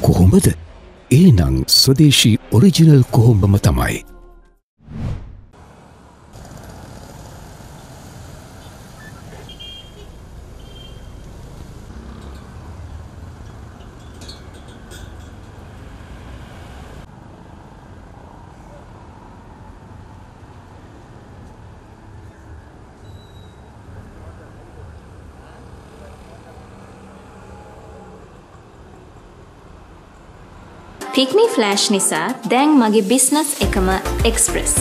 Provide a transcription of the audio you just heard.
කොහොමද ඒ නං ස්වදේශී ඔරිජිනල් කොහොඹම තමයි. පික්මි ෆ්ලෑෂ් නිසා දැන් මගේ බිස්නස් එකම එක්ස්ප්‍රෙස්.